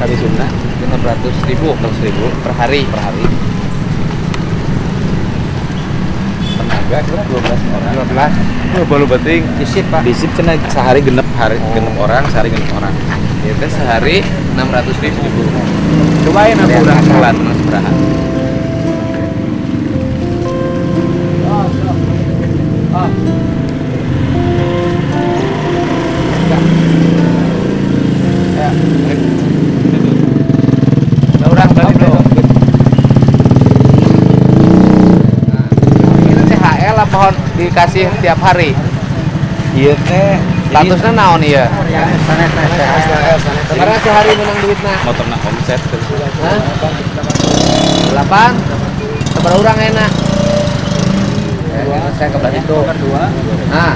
sari Sunda genep ratus ribu. Ratus ribu per hari. Per hari. Tenaga kira dua belas orang. Dua belas. Oh, baru penting disip pak. disip cina sehari genep hari genep orang sehari genep orang. Itu sehari enam ratus ribu. Cobain aku udah. bulan mas beraha orang balik dong. Ini THL apa hon dikasih tiap hari? Iya teh. Statusnya naon iya? Kemarin sehari menang duitnya. Motor nak omset. Hah? Delapan. Seberapa orang enak? Ya, saya ke belah itu. Kedua. Nah,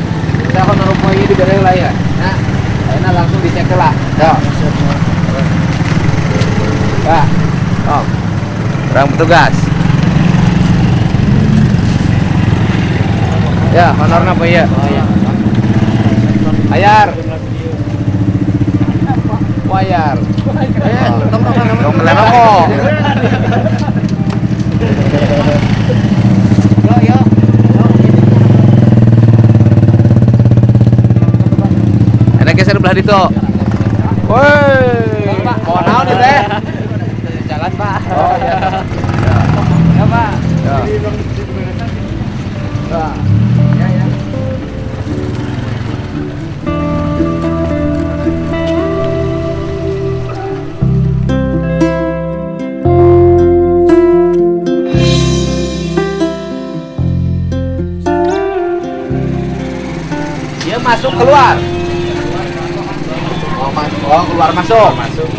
kita akan naruh ini di daerah lah ya. Nah, enak langsung dicek lah. Yo. Ya. Oh. Orang petugas. Ya, honornya apa ya? Bayar. Bayar. Dong. Enak geser belah itu. Woi, mau naon nih teh? Jalan pak. Oh iya. Ya pak. Ya. Ya. Ya, Dia masuk keluar. Oh, mas oh keluar masuk. Masuk.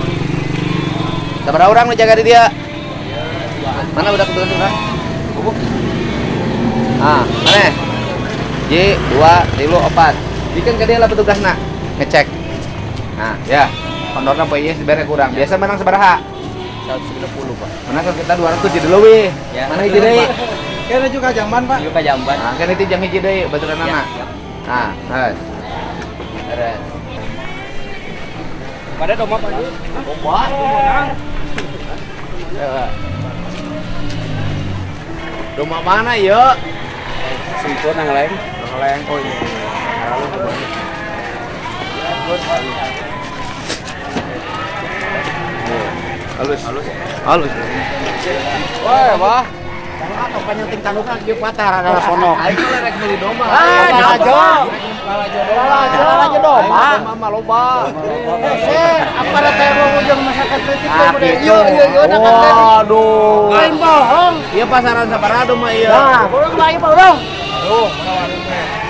Seberapa orang lu jaga di dia? Mana udah kebetulan orang? Ah, mana? J dua tilu opat. Bikin ke dia lah petugas nak ngecek. Nah, ya. Honornya apa iya sebenarnya kurang. Biasa menang seberaha? 130 pak Menang kan kita 200 jadi leuwih. Ya. Mana hiji deui? Kira juga jamban pak. juga jamban Nah, kan itu jam hiji deui baturan Ya, anak. ya. Nah, heus. Beres. pada domba pak Domba. Ya. Domba mana ya? sempurna yang lain Yang lain. Oh iya. Lalu ke bawah. Halus. Halus. Halus. Wah, wah. Apa penyenting kandungan dia patah ada sono. Aing mah rek beli domba. Ah, Lalajo. Lalajo. Lalajo. Domba. Mah loba. Eh, apa ada teror ujung masyarakat kritik Ah, gitu. iya iya iya udah kan Waduh. lain bohong. Iya pasaran sabarado domba iya. Nah, bolong lagi bolong.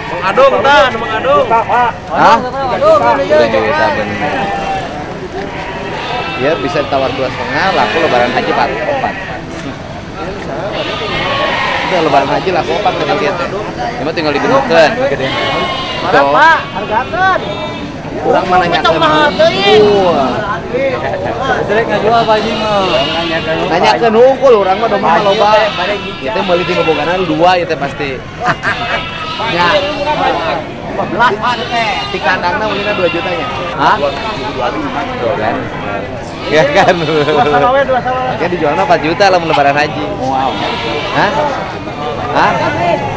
Mengadung tah, mengadung. Hah? Aduh, iya iya. Kita bener. Ya bisa tawar dua setengah, laku lebaran haji empat. Udah lebaran haji laku empat ke dia teh. Cuma tinggal digenukkeun gede. Mana Pak? Hargakan. Kurang mana nyakeun. Itu mahal teuing. Wah. Jadi nggak jual pak Haji mah nanya ke Nanya ke nungkul orang mah domba mah loba. Itu meuli di boganan dua itu pasti. Ya. 15 Pak teh. Di kandangna mulina 2 jutanya. Hah? Tuh kan. Ya kan. Dua sama we, dua sama. Makanya dijualnya 4 juta lah lebaran haji. Wow. Hah? Hah?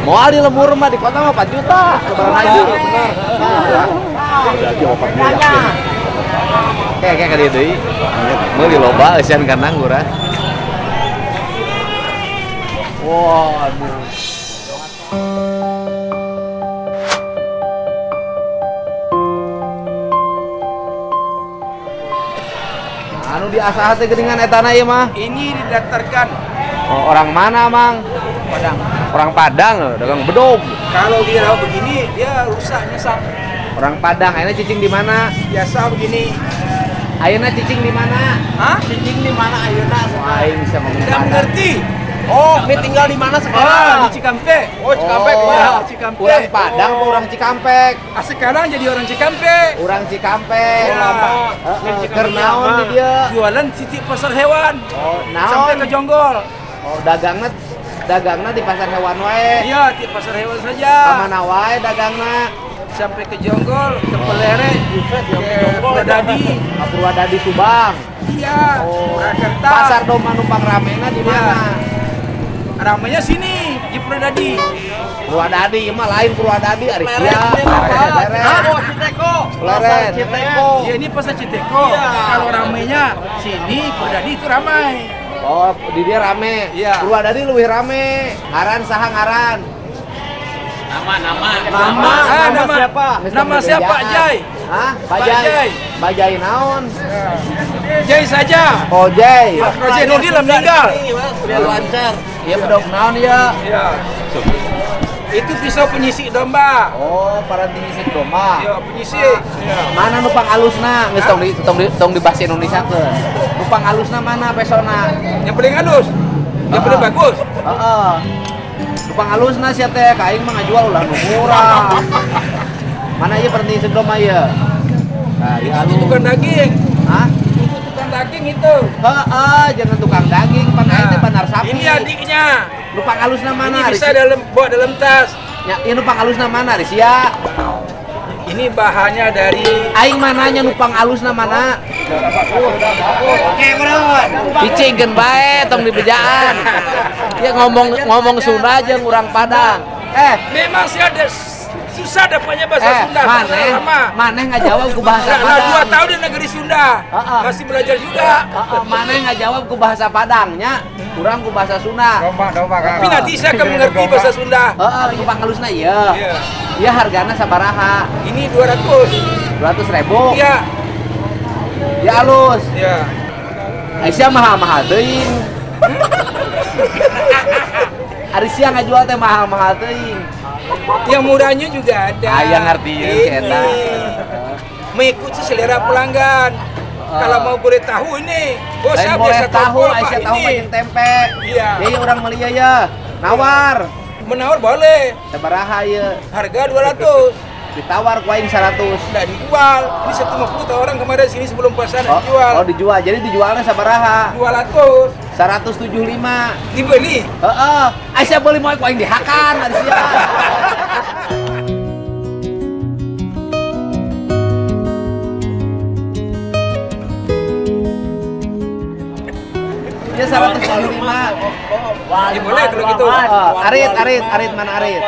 Mau di lembur mah di kota mah 4 juta lebaran haji. Benar. Kayak kayak kali deui. Mau di loba eusian kandang urang. Waduh. Di asah teh geuningan etana ieu mah. ini didaftarkan Oh, orang mana, Mang? Padang Orang Padang loh, dagang bedog. Kalau dia rawa begini, dia rusak nyesam. Orang Padang, ayeuna cicing di mana? Biasa begini. Ayeuna cicing di mana? Hah? Cicing di mana ayeuna? Aing bisa ngomong Tidak Padang. mengerti. Oh, ini tinggal di mana Ah, sekarang? di Cikampek. Oh, Cikampek. Oh, ya. Cikampek. Orang Padang apa orang Cikampek? Ah, sekarang jadi orang Cikampek. Orang Cikampek. Oh. Heeh, keur naon di dia? Jualan titik pasar hewan. Oh, Sampai ke naon? Jonggol. Oh, dagangna dagangna di pasar hewan wae. Iya, di pasar hewan saja. Ke mana wae dagangna? Sampai ke Jonggol, ke Pelere, ke Purwadadi. Ka Purwadadi Subang. Iya, Oh, pasar domba numpang ramena di Iya. mana? Ramainya sini, di Purwadadi. Purwadadi, ieu mah lain Purwadadi ari Leren, Citeko. Leren. Pasar Citeko. Ya ini pasar Citeko. Iya. Kalau ramainya sini, Purwadadi itu ramai. Oh, di dia rame. Iya. Purwadadi lebih rame. Ngaran saha ngaran? Nama, nama. Nama, ah, nama siapa? Geus Nama siapa. Jai? Hah? Bajai. Bajai. Bajai naon? Jai saja. Oh, Jai. Roger Nudi lah meninggal. Biar lancar. Iya bedog naon ya? Iya. Itu pisau penyisik domba. Oh, para diisik domba. Ya, penyisik. Ya. Mana nupang alusna? Geus tong di tong di tong di bahasa Indonesia ke. Nupang alusna mana pesona? Yang paling halus. Yang paling bagus. Heeh. Nupang alusna sia teh ka aing mah ngajual ulah nu murah. Mana ieu berhenti sebelum ieu? Nah, Itu alus. tukang daging. Hah? Itu tukang daging itu. Heeh, jangan tukang daging, pan aing teh benar sapi. Ini adiknya. Nupang alusna Ini mana? bisa Ris? dalam bawa dalam tas. Ya, ieu nupang alusna mana, Ris? Ya. Ini bahannya dari Aing mananya nupang alusna mana? Oke, bro. Cicingkeun bae tong di bejaan. Ya ngomong ngomong Sunda aja urang Padang. Eh, memang sih ada susah dapatnya bahasa eh, Sunda. maneh, Lama. maneh nggak jawab ku bahasa Nah, nah, dua Padang. tahun di negeri Sunda. Ah, ah. Masih belajar juga. Heeh, maneh nggak jawab ku bahasa Padangnya, kurang ku bahasa Sunda. Tapi nanti saya akan mengerti bahasa Sunda. Heeh, nupang alusna iya. Iya. Iya hargana sabaraha? Ini 200. 200 ribu. Iya. Ya alus. Iya. Aisyah mahal-mahal teuing. Aisyah ngajual teh mahal-mahal teuing. Yang murahnya juga ada. Ah, yang Eta. Ini. Mengikuti selera pelanggan. Kalau mau boleh tahu ini, Lain saya boleh tahu, Aisyah tahu banyak tempe. Iya. Ya, ya orang beli ya. Nawar. Menawar boleh, Sabaraha ya. harga 200. Ditawar ku aing 100. Tidak dijual. Ini 150 tahu orang kemarin sini sebelum puasa Oh, dijual. oh dijual. Jadi dijualnya sabaraha? 200 175. dibeli. Heeh. Aisyah beli mau ku aing dihakan Aisyah. Ya 175. Ya boleh kalau gitu. Arit, arit, arit mana arit?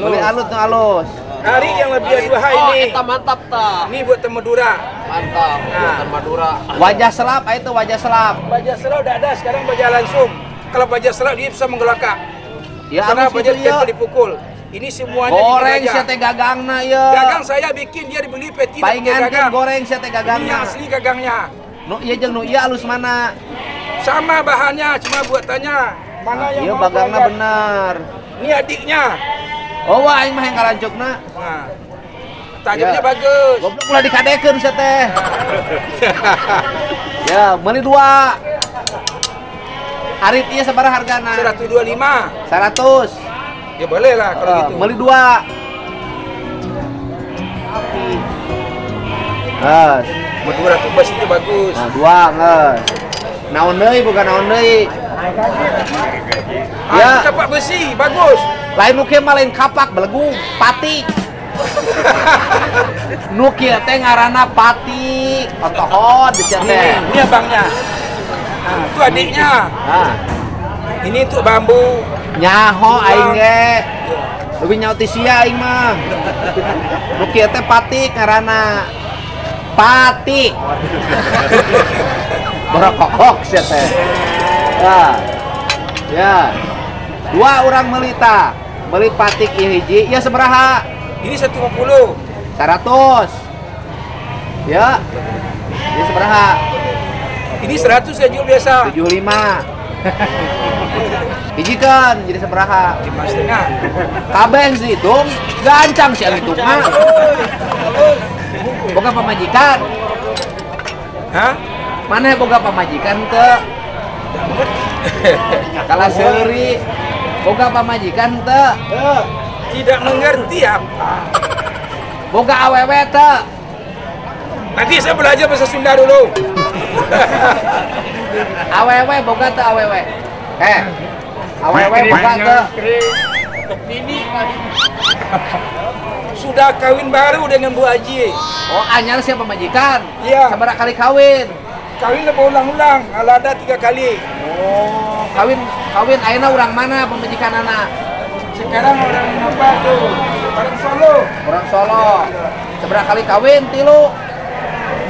Beli alus tuh alus. Hari yang lebih dua ini. Eta mantap ta. Ini buat Madura. Mantap. Nah. Buatan Madura. Wajah selap, itu wajah selap. Baja serau udah ada, sekarang baja langsung. Kalau baja serau dia bisa menggelakak. Ya Karena ya. tempel dipukul. Ini semuanya Goreng teh gagangna ya. Gagang saya bikin dia dibeli peti Paingan gagang. goreng sia teh Ini asli gagangnya. Nu ieu jeung nu ieu alus mana? Sama bahannya, cuma buatannya. Mana yang Ieu mau bagangna pelanggan? bener. Ini adiknya. Oh wah aing mah yang karancukna. Nah, tajamnya Ya. bagus. Goblok ulah dikadekeun sia teh. Ya, beli dua. Arit ieu sabaraha hargana? 125. 100. Ya boleh lah kalau Eh, gitu. beli dua. Nges. 200 bas itu bagus. Nah, dua nges. Naon deui bukan naon deui. Ah, Ya. kapak besi, bagus. Lain nu kieu mah lain kapak belegu, pati. nu kieu teh ngaranna pati. Otohon di teh. ini abangnya. Nah, itu adiknya. Nah, Ini untuk bambu. nyaho aing ge. Lebih nyaho ti sia aing mah. Nu kieu teh pati ngaranna pati. Borokok sia teh. Ya. Ya. Dua orang melita. Beli patik ieu hiji, ieu sabaraha? Ini 150. 100. Ya. Ini sabaraha? Ini 100 saya jual biasa. 75. Hijikan jadi seberaha. lima setengah. Kabeh dihitung, gancang sih hitung mah. Boga pamajikan. Hah? Mana boga pamajikan ke? Kalah seuri. Boga pamajikan te. Tidak mengerti apa. Boga awewe te. Nanti saya belajar bahasa Sunda dulu. Awewe boga te awewe. Eh. Awewe boga te. Sudah kawin baru dengan Bu Haji. Oh, anyar siapa majikan? Iya. Sabaraha kali kawin? Kawin lebih ulang-ulang, alada tiga kali. Oh, kawin kawin ayeuna urang mana pemajikan anak? Sekarang orang apa tuh? Orang Solo. Orang Solo. Seberapa kali kawin tilu?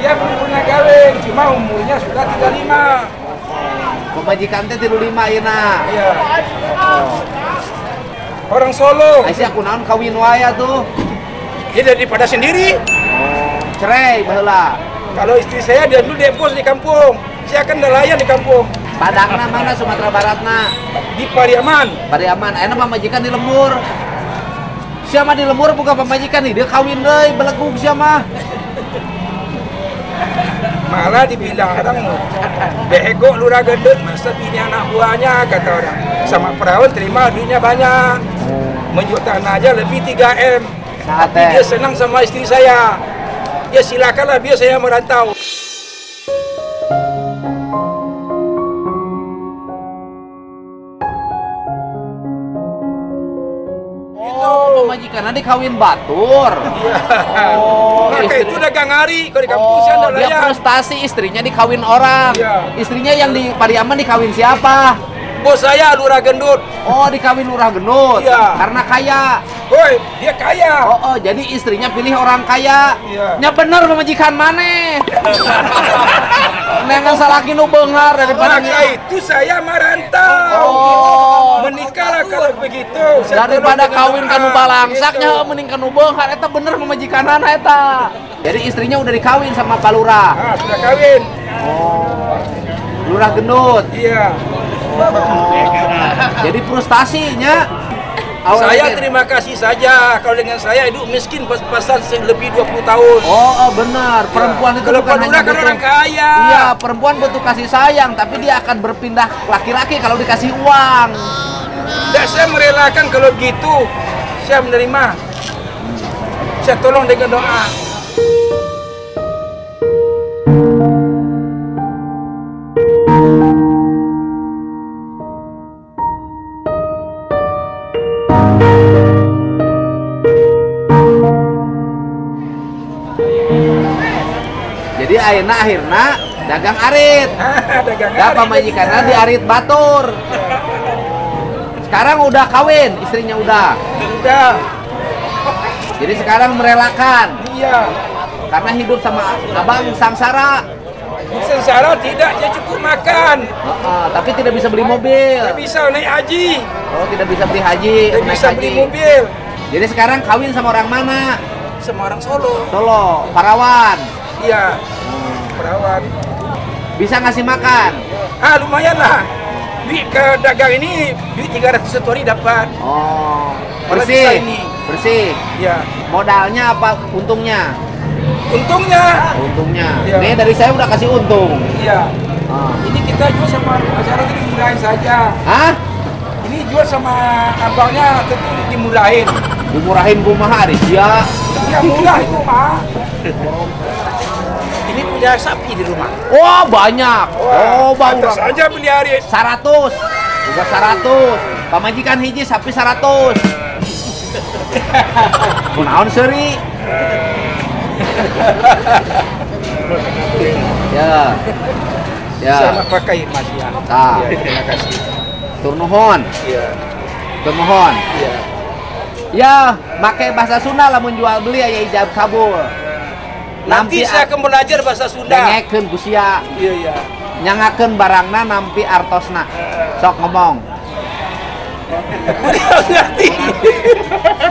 Dia belum punya kawin, cuma umurnya sudah 35. Pemajikan teh tilu lima ayeuna. Iya. Orang Solo. Aisyah aku naon kawin wae tuh. Dia daripada sendiri. Cerai baheula. Kalau istri saya dia dulu depos di kampung. Saya kan nelayan di kampung. Padangna mana Sumatera Baratna? Di Pariaman. Pariaman ayeuna pamajikan di lembur. Siapa di lembur buka pamajikan nih, dia kawin deui belegug siapa? Malah dibilang orang bego lurah gendut masa bini anak buahnya kata orang. Sama perawan terima duitnya banyak. Menjual tanah aja lebih 3 M. Saat Tapi dia senang sama istri saya. Ya silakanlah biar saya merantau. Oh, pemajikan di kawin batur. Oh, istri- itu dagang hari kalau di kampung saya Oh, dia nelayan. frustasi istrinya dikawin orang. Iya. Istrinya yang di Pariaman dikawin siapa? Bos saya lurah gendut. Oh, dikawin lurah gendut. Iya. Karena kaya. Woi, dia kaya. Oh, oh, jadi istrinya pilih orang kaya. Iya. Nya bener pemajikan mana? Nengan salaki nu beunghar daripada Maka itu saya merantau. Oh. Menikahlah kalau begitu. Daripada kawin kanu balangsaknya mending kanu beunghar eta bener pemajikanana eta. Jadi istrinya udah dikawin sama Pak Lurah. Ah, sudah kawin. Oh. Lurah gendut. Iya. Jadi frustasinya Saya terima kasih saja kalau dengan saya hidup miskin pas-pasan lebih 20 tahun. Oh, oh benar. Perempuan itu Kalau bukan hanya kan butuh- orang kaya. Iya, perempuan butuh kasih sayang, tapi dia akan berpindah laki-laki kalau dikasih uang. Dan saya merelakan kalau gitu. Saya menerima. Saya tolong dengan doa. Jadi ayeuna akhirna dagang arit. Dagang pamajikanna di arit batur. Sekarang udah kawin, istrinya udah. Sudah. Jadi sekarang merelakan Iya. karena hidup sama abang sangsara. Sengsara tidak, dia cukup makan. Heeh, tapi tidak bisa beli mobil. Dia bisa naik haji. Oh, tidak bisa beli haji. Naik bisa haji. beli mobil. Jadi sekarang kawin sama orang mana? Sama orang Solo. Solo, Parawan. Iya. Perawat. Bisa ngasih makan. Ah lumayan lah. Duit ke dagang ini duit 300 satu hari dapat. Oh, bersih. ini. Bersih. Ya. Modalnya apa? Untungnya? Untungnya. Untungnya. Iya. Nih dari saya udah kasih untung. Iya. Ah. Ini kita jual sama masyarakat itu dimulain saja. Hah? Ini jual sama abangnya tentu dimulain. Dimurahin kumaha Aris ya? Ya murah itu mah. Punya sapi di rumah. Wah banyak. Oh bau Pantas orang. aja beli hari. 100. Juga 100. Pamajikan hiji sapi 100. Kunaon seuri? ya. Ya. Sama pakai mas ya. Ah. Ya, terima kasih. Tur nuhun. Iya. Tur nuhun. Iya. Ya, make bahasa Sunda lamun jual beli aya ijab kabul. Nanti saya akan belajar bahasa Sunda. dengekeun ku sia. Iya iya. nyangakeun barangna nampi artosna. Sok ngomong. Ngerti.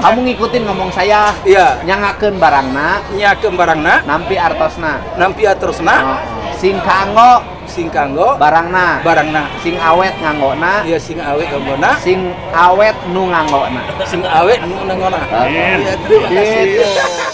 Kamu ngikutin ngomong saya. Iya. Nyangakeun barangna Nyakeun barangna, nampi artosna. nampi aterusna, Oh, Sing kanggo sing kanggo barangna barangna sing awet nganggona iya sing awet kanggona sing awet nu nganggona sing awet nu Amin. iya terima kasih Gitu.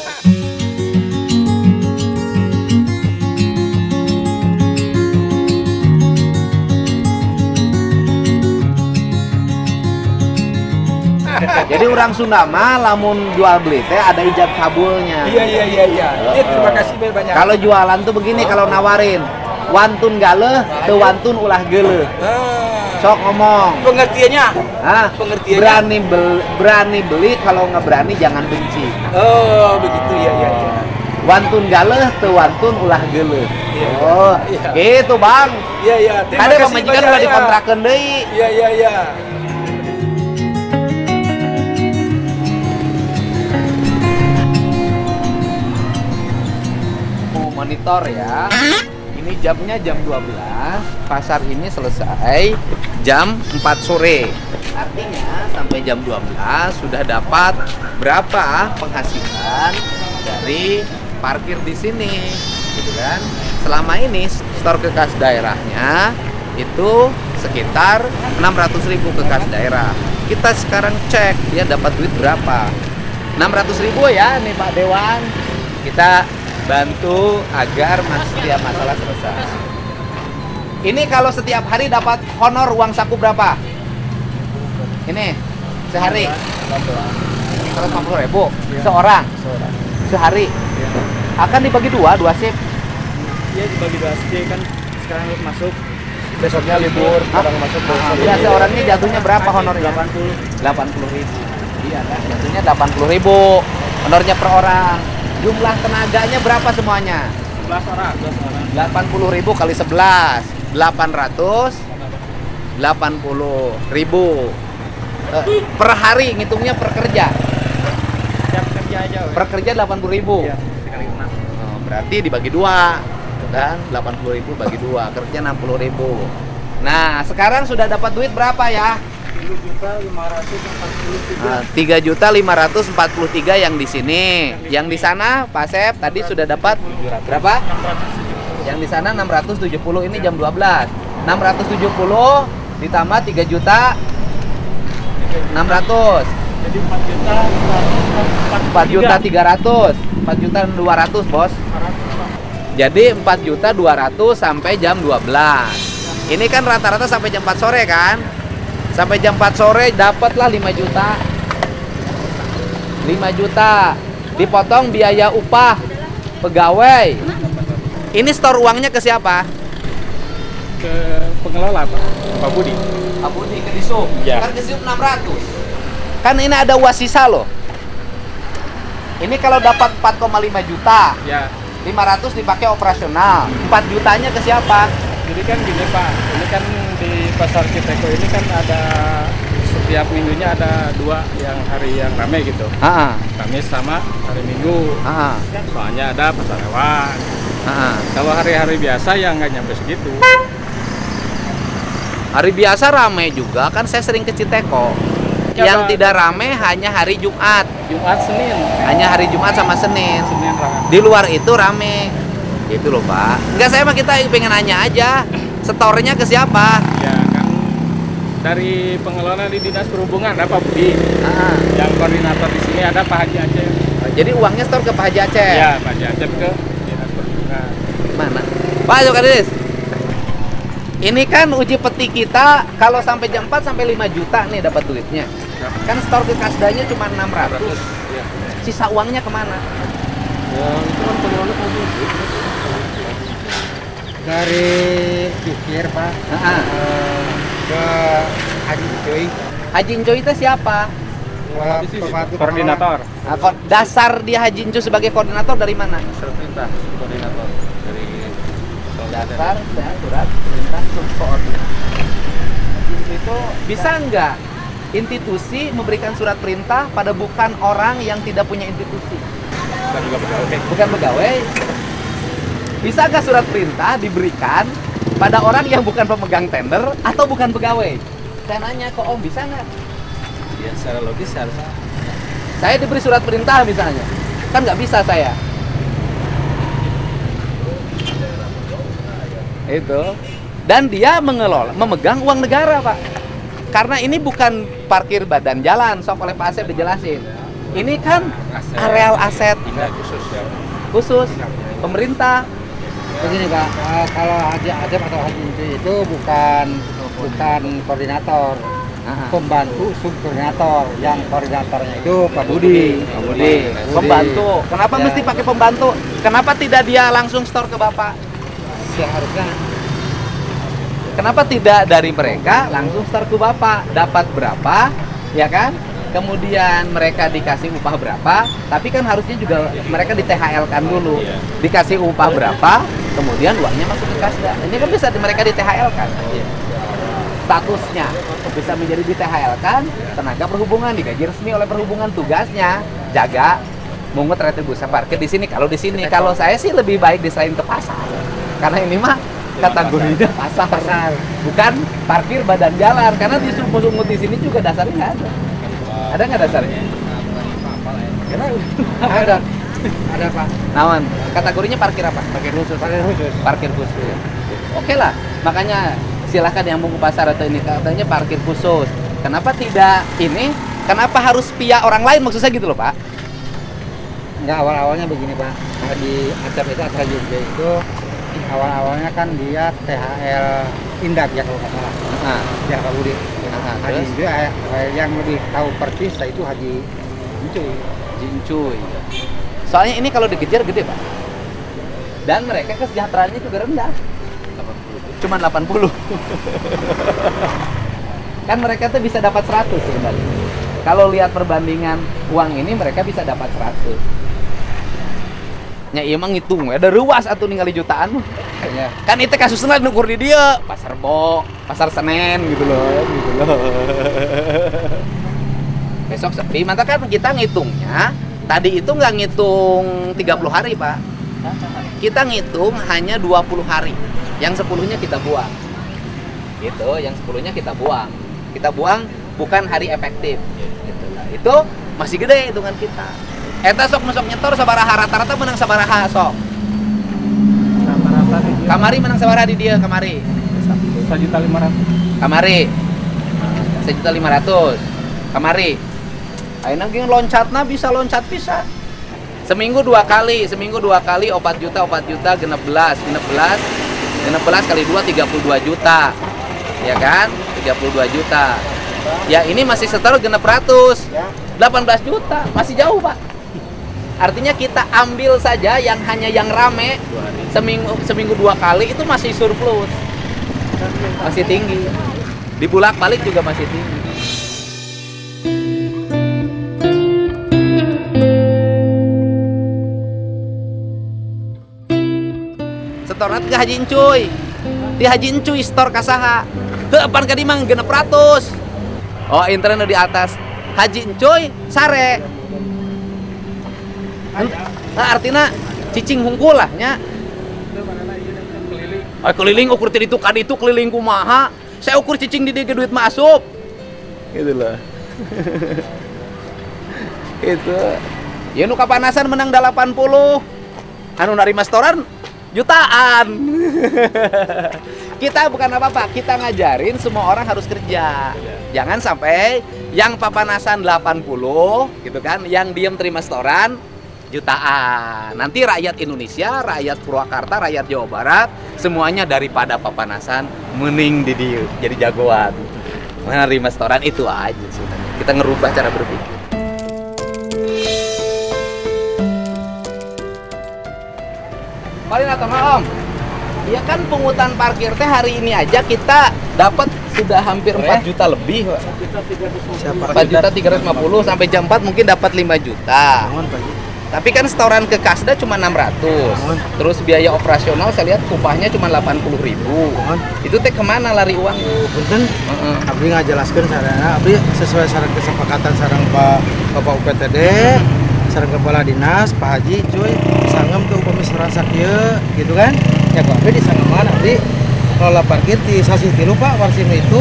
Jadi orang Sunda mah lamun jual beli teh ada ijab kabulnya. iya iya iya iya Iya, terima kasih banyak Kalau jualan tuh begini kalau nawarin wantun galeh, teu wantun ulah. Ah, Sok ngomong. pengertiannya Hah? Pengertiannya? Berani beli, berani beli kalau nggak berani jangan benci. oh begitu ya iya iya Wantun galeh, teu wantun ulah geuleuh. Iya. Oh, Iya. gitu Bang. iya iya Ada pemajikan udah ya. dikontrakeun deui. iya iya iya monitor ya. Ini jamnya jam 12. Pasar ini selesai jam 4 sore. Artinya sampai jam 12 sudah dapat berapa penghasilan dari parkir di sini, gitu kan? Selama ini store kekas daerahnya itu sekitar 600.000 kekas daerah. Kita sekarang cek dia dapat duit berapa. 600.000 ya nih Pak Dewan. Kita bantu agar mas setiap masalah selesai. Ini kalau setiap hari dapat honor uang saku berapa? Ini sehari? 150 ribu? Seorang? Sehari? Akan dibagi dua dua shift? Iya dibagi dua SD kan sekarang masuk besoknya libur orang masuk Ah, biasa orangnya jatuhnya berapa honornya? 80 80 ribu. Iya kan jatuhnya 80 ribu. Honornya per orang jumlah tenaganya berapa semuanya? 11 orang 11 orang. 80 ribu kali 11 800 80 ribu. Eh, per hari ngitungnya per kerja? Siap kerja aja per kerja 80 ribu? Iya. Oh, berarti dibagi dua kan? 80 ribu bagi dua kerja 60 ribu. Nah sekarang sudah dapat duit berapa ya 3 juta 543 tiga juta lima ratus empat puluh tiga yang di sini. Yang di sana Pak Sep tadi sudah dapat berapa? 670 yang di sana 670 ini jam 12 670 ditambah 3 juta 600 jadi 4 juta 4 juta 300 4 juta 200 bos. Jadi 4 juta 200 sampai jam 12 ini kan rata-rata sampai jam 4 sore kan sampai jam 4 sore dapatlah 5 juta. 5 juta. Dipotong biaya upah pegawai. Ini store uangnya ke siapa? ke pengelola Pak. Pak Budi. Pak Budi ke Disub Iya. kan ke Disub 600 kan ini ada uang sisa loh. Ini kalau dapat 4,5 juta ya 500 dipakai operasional. 4 jutanya ke siapa? jadi kan gini Pak. Ini kan di pasar Citeko ini kan ada setiap minggunya ada dua yang hari yang rame gitu Ah, Kamis sama hari Minggu ah, soalnya ada pasar hewan ah. kalau hari-hari biasa ya nggak nyampe segitu Hari biasa rame juga kan saya sering ke Citeko. Ya, Yang tidak rame hanya hari Jumat, Jumat Senin hanya hari Jumat sama Senin. Senin rame Di luar itu rame. Gitu loh Pak. Enggak saya mah kita pengen nanya aja. Setornya ke siapa? ya kan dari pengelola di dinas perhubungan ada Pak Budi Ah, yang koordinator di sini ada Pak Haji Aceh jadi uangnya setor ke Pak Haji Aceh. ya Pak Haji Aceh ke dinas perhubungan Mana? Pak Jokadis. Ini kan uji peti kita kalau sampai jam 4 sampai 5 juta nih dapat duitnya. Kan store ke kasdanya cuma 600. ya. Sisa uangnya ke mana? ya itu kan pengelola dari pikir Pak Ah, ke Haji Cuy Haji Incoy itu siapa? koordinator Nah, ko- dasar dia Haji Incoy sebagai koordinator dari mana? surat perintah koordinator dari Dasar surat perintah Incoy itu bisa nggak institusi memberikan surat perintah pada bukan orang yang tidak punya institusi? bukan juga pegawai Bukan pegawai. Bisa nggak surat perintah diberikan pada orang yang bukan pemegang tender atau bukan pegawai? Saya nanya ke Om, bisa nggak? ya secara logis harusnya Saya diberi surat perintah misalnya, kan nggak bisa saya. itu dan dia mengelola memegang uang negara pak karena ini bukan parkir badan jalan sok oleh Pak Asep dijelasin ini kan Aset. areal aset khusus ya. khusus pemerintah Begini Pak, eh, kalau Haji Asep atau Haji Inti itu bukan bukan koordinator, Aha. pembantu subkoordinator. Yang koordinatornya itu Pak Budi. Pak Budi. Pembantu. Kenapa Ya. mesti pakai pembantu? Kenapa tidak dia langsung store ke bapak? Seharusnya. Kenapa tidak dari mereka langsung store ke bapak? Dapat berapa? Ya kan kemudian mereka dikasih upah berapa? Tapi kan harusnya juga mereka di THL kan dulu. Iya. dikasih upah berapa kemudian uangnya masuk ke kasda. Ini kan bisa mereka di THL kan? Statusnya bisa menjadi di THL kan? Tenaga perhubungan digaji resmi oleh perhubungan tugasnya. Jaga mungut retribusi parkir di sini. Kalau di sini kalau saya sih lebih baik diserahin ke pasar. Karena ini mah kategorinya pasar, pasar. bukan parkir badan jalan. Karena di sungut di sini juga dasarnya ada ada nggak dasarnya ada ada Pak. Nawan, kategorinya parkir apa? Parkir khusus. Parkir khusus. Parkir khusus. Oke lah, makanya silahkan yang mau ke pasar atau ini katanya parkir khusus. Kenapa tidak ini? Kenapa harus pihak orang lain maksud saya gitu loh Pak? Enggak awal-awalnya begini Pak. Haji Asep itu atau Haji Inti itu awal-awalnya kan dia THL Indap ya kalau nggak salah. Nah, Ya Pak Budi. Nah, Haji? Inti eh, eh, yang lebih tahu persis itu Haji Inti. jincuy. Soalnya ini kalau dikejar gede Pak. Dan mereka kesejahteraannya juga rendah. Cuman 80. kan mereka tuh bisa dapat 100 sebenarnya. Kalau lihat perbandingan uang ini mereka bisa dapat 100. Nya iya mah ngitung ada ruas atuh ningali jutaan. Ya. Kan itu kasusnya nukur di dia, pasar Bo, pasar Senen gitu loh, gitu loh. Besok sepi, maka kan kita ngitungnya tadi itu nggak ngitung 30 hari, Pak. Kita ngitung hanya 20 hari. Yang 10-nya kita buang. Gitu, yang 10-nya kita buang. Kita buang bukan hari efektif. Gitu lah. Itu masih gede hitungan kita. Eta sok masuk nyetor sabaraha rata-rata menang sabaraha sok. Kamari menang sabaraha di dia kamari. satu juta lima ratus. Kamari. Sejuta lima ratus. Kamari. Ayeuna ge loncatna bisa loncat bisa. Seminggu dua kali, seminggu dua kali 4 juta, 4 juta, genep belas, genep belas, genep belas kali dua 32 juta, ya kan? 32 juta. Ya ini masih setor genep ratus, 18 juta, masih jauh pak. Artinya kita ambil saja yang hanya yang rame seminggu seminggu dua kali itu masih surplus, masih tinggi. Dibulak balik juga masih tinggi. Setoran ke Haji Cuy. Di Haji Cuy store kasaha. Heupan ka di mang 600. Oh, internet di atas. Haji Cuy sare. Nah, artinya cicing hungkul lah nya. Ah, keliling ukur ti itu kan itu keliling kumaha. Saya ukur cicing di dia duit masuk. Gitu lah. itu. Ya nu kapanasan menang 80. Anu narima setoran jutaan. kita bukan apa-apa, kita ngajarin semua orang harus kerja. Jangan sampai yang papanasan 80 gitu kan, yang diem terima setoran jutaan. Nanti rakyat Indonesia, rakyat Purwakarta, rakyat Jawa Barat, semuanya daripada papanasan mending di dia jadi jagoan. Menerima setoran itu aja sebenarnya. Kita ngerubah cara berpikir. Paling atau Om? Iya kan pungutan parkir teh hari ini aja kita dapat sudah hampir 4 juta lebih, Pak. Siapa? 4 juta 350 sampai jam 4 mungkin dapat 5 juta. Tapi kan setoran ke Kasda cuma 600. Terus biaya operasional saya lihat upahnya cuma 80 ribu. Bangun. Itu teh ke mana lari uang? Punten, Heeh. Abdi ngajelaskan sarana, Abdi sesuai saran kesepakatan sarang Pak Bapak UPTD, sarang Kepala Dinas, Pak Haji, cuy, sanggem tuh upami sarang sakieu, gitu kan? Ya kok Abdi disanggeman Abdi kalau parkir di sasi tilu Pak, warsim itu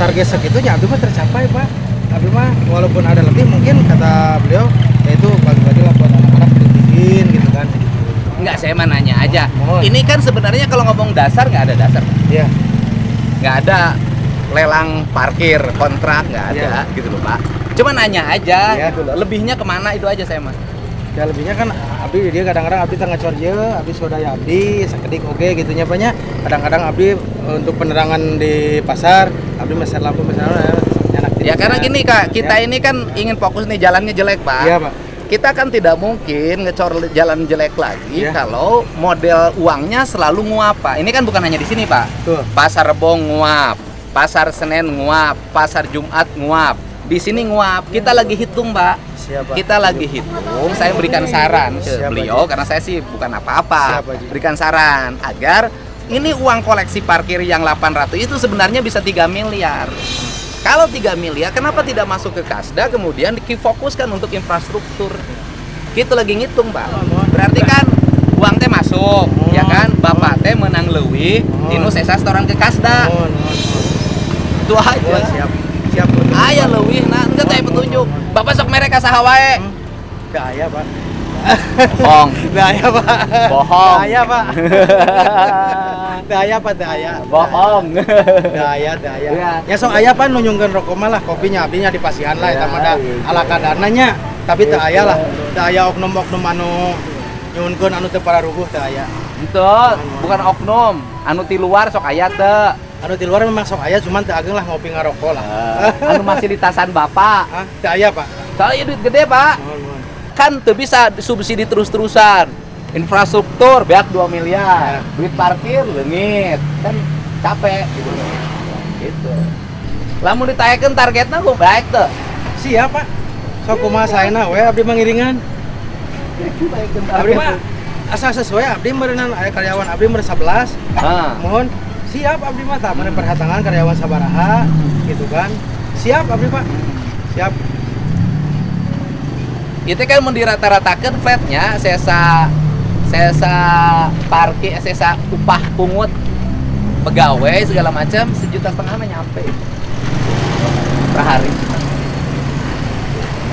target segitunya Abdi mah tercapai Pak. Abdi mah walaupun ada lebih mungkin kata beliau ya itu bagi-bagi lah buat anak-anak bikin gitu kan. Enggak, saya mah nanya aja. Mohon. Oh. ini kan sebenarnya kalau ngomong dasar nggak ada dasar Iya. nggak ada lelang parkir kontrak nggak ada Iya. gitu loh pak cuma nanya aja Iya. gitu loh lebihnya ke mana itu aja saya mas Ya lebihnya kan abdi dia kadang-kadang abdi tengah cor je, abdi sodaya abdi, sakedik oge gitu nya banyak. Kadang-kadang abdi untuk penerangan di pasar, abdi meser lampu meser lampu, nyanak ya karena gini kak kita Ya. ini kan ingin fokus nih jalannya jelek pak Iya, Pak. Kita kan tidak mungkin ngecor jalan jelek lagi Iya. kalau model uangnya selalu nguap pak. Ini kan bukan hanya di sini pak. Tuh. pasar Rebong nguap pasar Senen nguap pasar Jumat nguap. Di sini nguap. Kita lagi hitung pak. Siapa? kita lagi hitung. Saya berikan saran ke Siap, beliau Haji. karena saya sih bukan apa-apa. Berikan saran agar ini uang koleksi parkir yang 800 itu sebenarnya bisa 3 miliar kalau 3 miliar kenapa tidak masuk ke kasda kemudian difokuskan untuk infrastruktur kita lagi ngitung pak berarti kan uang teh masuk Oh. ya kan bapak teh menang leuwih Oh. tinu sesa setoran ke kasda mohon. itu aja Oh, siap. Siap. aya leuwih nah ente teh petunjuk bapak sok mereka saha wae Daya, Pak. Bohong Daya, Pak. Bohong. Daya, Pak. daya, Pak, daya. bohong Daya, daya. Iya. Ya sok aya Pak nunyungkeun rokok mah lah, kopinya abdinya di pasihan lah eta mah da Iya, ala kadarnanya. Tapi teu aya lah. Teu aya oknum-oknum anu nyuhunkeun anu teu pararuguh teu aya. itu bukan oknum anu ti luar sok aya teu Anu di luar memang sok aya cuman teu ageng lah ngopi ngarokok lah. anu masih di tasan bapak Hah? Teu aya, Pak. soalnya duit gede pak mohon. Kan tuh bisa subsidi terus-terusan infrastruktur beak 2 miliar duit parkir lengit kan capek gitu loh gitu lamun ditayakeun targetnya gue baik tuh Siap, Pak. Sok kumaha saena we abdi mangiringan. Abdi mah asal sesuai abdi meureunnan aya karyawan abdi meureun 11. Ah. Mohon siap abdi mah tah meureun perhatangan karyawan sabaraha gitu kan. Siap abdi Pak. Siap. Itu kan mau dirata-ratakan flatnya sesa sesa parkir sesa upah pungut pegawai segala macam sejuta setengah nyampe per hari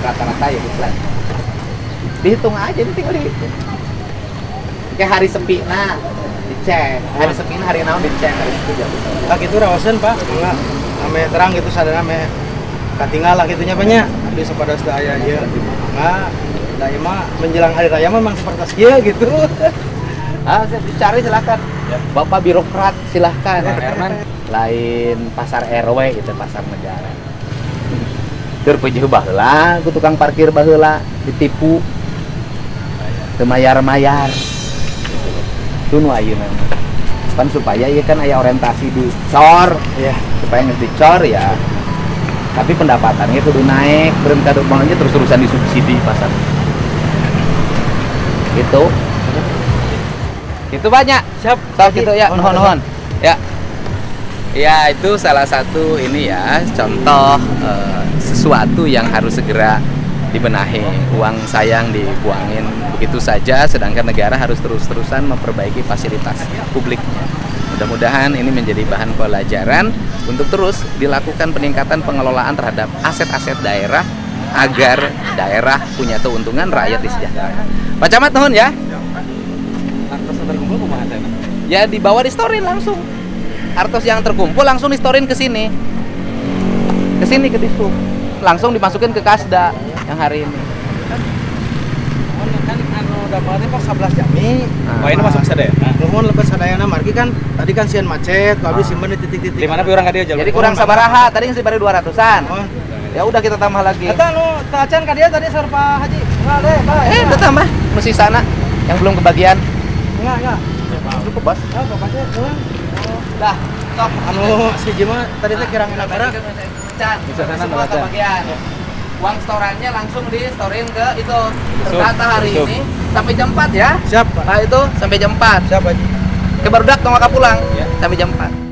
rata-rata ya di flat dihitung aja ini tinggal dihitung kayak hari sepi nah dicek hari sepi nah hari naon dicek hari sepi jam Lah gitu rawasan Pak. Enggak ame terang gitu sadana ame katinggal lah gitunya banyak. Abdi sapada sedaya ieu. Ieu mah menjelang hari raya memang seperti ieu gitu. Ah, saya dicari silahkan. Bapak birokrat silahkan. Herman. Lain pasar RW itu pasar negara. Terpuji baheula, ku tukang parkir baheula ditipu. Teu mayar-mayar. Tunu ayeuna. Kan supaya ieu kan aya orientasi di cor, Iya. supaya nges dicor ya. Tapi pendapatannya kudu naik, berem kado bangunnya terus-terusan disubsidi pasar. Gitu. Itu banyak. Siap. Tahu gitu ya, nuhun nuhun. Ya. Ya, itu salah satu ini ya, contoh eh, sesuatu yang harus segera dibenahi. Uang sayang dibuangin begitu saja sedangkan negara harus terus-terusan memperbaiki fasilitas publiknya. Mudah-mudahan ini menjadi bahan pelajaran untuk terus dilakukan peningkatan pengelolaan terhadap aset-aset daerah agar daerah punya keuntungan rakyat disejahterakan. Pak Camat nuhun ya. Ya dibawa di storin langsung. Artos yang terkumpul langsung di storin ke sini. Ke sini ke. Langsung dimasukin ke Kasda yang hari ini. kan dapatnya Pak 11 jami. Nah. Oh ini masuk sadaya. Nuhun lepas sadayana margi kan tadi kan sian macet, Ah. habis simpen di titik-titik. Di mana pi orang ka dieu jalur? Jadi kurang sabaraha, tadi yang diberi 200-an. Oh. Ya udah kita tambah lagi. Eta nu tacan ka dia tadi sar Pak Haji. Enggak deh, Pak. Eh, udah tambah. Mesti sana yang belum kebagian. Enggak, enggak. Cukup, Bos. Ah, bapaknya nuhun. Dah, stop. Anu si Jima tadi teh kirang enak Bisa sana kebagian. Uang storannya langsung di storin ke itu. Ternyata hari Besok. ini sampai jam 4 ya. Siap, Pak. Nah itu sampai jam 4. Siap, Haji. Ke barudak tong pulang Ya. sampai jam 4.